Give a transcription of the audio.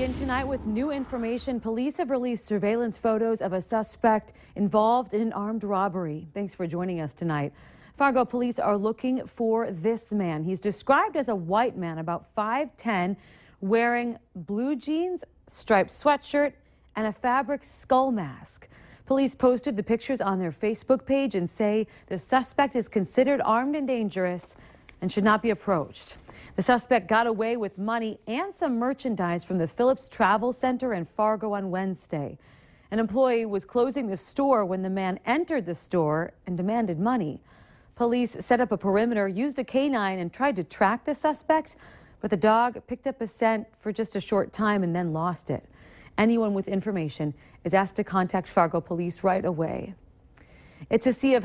begin tonight with new information. Police have released surveillance photos of a suspect involved in an armed robbery. Thanks for joining us tonight. Fargo police are looking for this man. He's described as a white man, about 5'10, wearing blue jeans, striped sweatshirt, and a fabric skull mask. Police posted the pictures on their Facebook page and say the suspect is considered armed and dangerous and should not be approached. The suspect got away with money and some merchandise from the Phillips Travel Center in Fargo on Wednesday. An employee was closing the store when the man entered the store and demanded money. Police set up a perimeter, used a canine, and tried to track the suspect, but the dog picked up a scent for just a short time and then lost it. Anyone with information is asked to contact Fargo police right away. It's a sea of